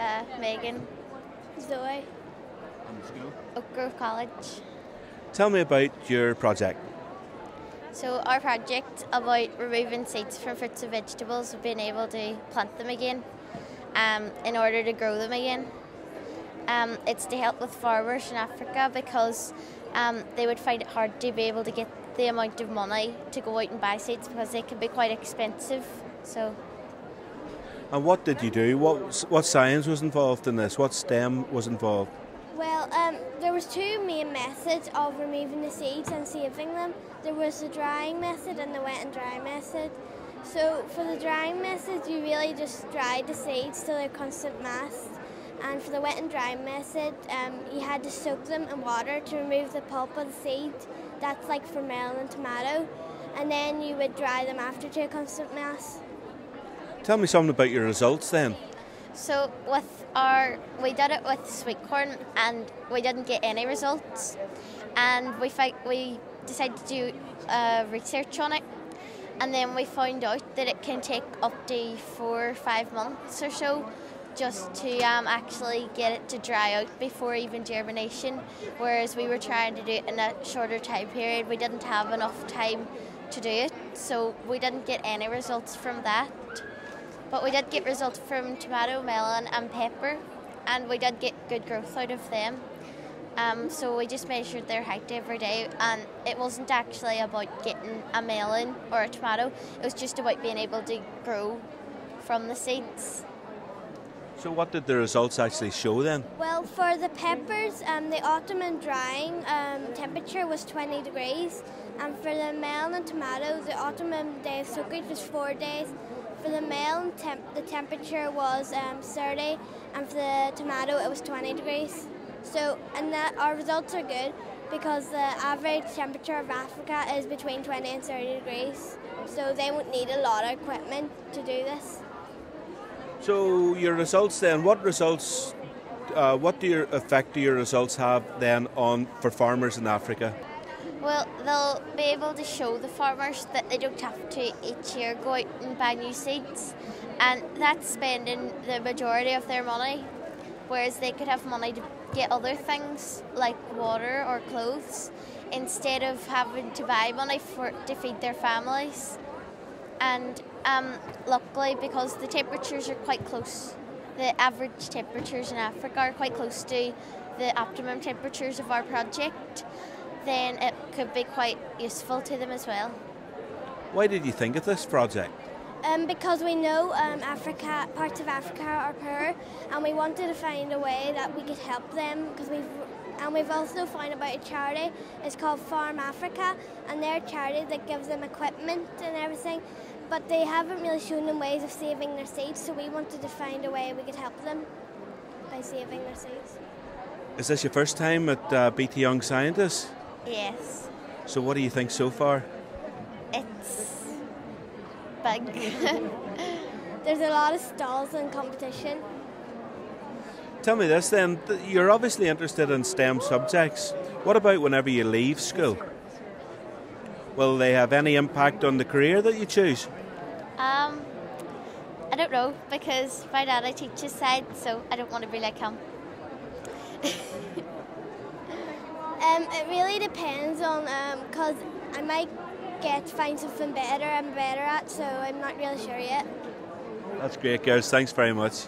Uh, Megan, Zoe. School. Oakgrove College. Tell me about your project. So our project about removing seeds from fruits and vegetables, we've been able to plant them again um, in order to grow them again. Um, it's to help with farmers in Africa because um, they would find it hard to be able to get the amount of money to go out and buy seeds because they can be quite expensive. So And what did you do? What what science was involved in this? What STEM was involved? Well, um, there was two main methods of removing the seeds and saving them. There was the drying method and the wet and dry method. So for the drying method, you really just dried the seeds till they're constant mass. And for the wet and dry method, um, you had to soak them in water to remove the pulp of the seed. That's like for melon and tomato. And then you would dry them after to a constant mass. Tell me something about your results then. So with our, we did it with sweet corn, and we didn't get any results. And we fi- we decided to do uh, research on it, and then we found out that it can take up to four or five months or so just to um, actually get it to dry out before even germination. Whereas we were trying to do it in a shorter time period, we didn't have enough time to do it, so we didn't get any results from that. But we did get results from tomato, melon, and pepper, and we did get good growth out of them. Um, so we just measured their height every day, and it wasn't actually about getting a melon or a tomato. It was just about being able to grow from the seeds. So what did the results actually show then? Well, for the peppers, um, the optimum and drying um, temperature was 20 degrees, and for the melon and tomato, the optimum day of soakage was four days. For the melon, temp- the temperature was um, 30, and for the tomato, it was 20 degrees. So, and that our results are good because the average temperature of Africa is between 20 and 30 degrees. So they won't need a lot of equipment to do this. So your results then, what results, uh, what do your effect do your results have then on for farmers in Africa? Well, they'll be able to show the farmers that they don't have to each year go out and buy new seeds, and that's spending the majority of their money, whereas they could have money to get other things like water or clothes instead of having to buy money for to feed their families. And um, luckily, because the temperatures are quite close, the average temperatures in Africa are quite close to the optimum temperatures of our project, then it could be quite useful to them as well. Why did you think of this project? Um, because we know um, Africa, parts of Africa are poor, and we wanted to find a way that we could help them. Because we've and we've also found about a charity. It's called Farm Africa, and they're a charity that gives them equipment and everything. But they haven't really shown them ways of saving their seeds, so we wanted to find a way we could help them by saving their seeds. Is this your first time at uh, BT Young Scientists? Yes, So what do you think so far? it's big. There's a lot of stalls and competition. Tell me this then, you're obviously interested in STEM subjects. What about whenever you leave school? Will they have any impact on the career that you choose? um, I don't know because my dad I teaches side, so I don't want to be like him. Um, it really depends on because I might get to find something better I'm better at, so I'm not really sure yet. That's great, girls. Thanks very much.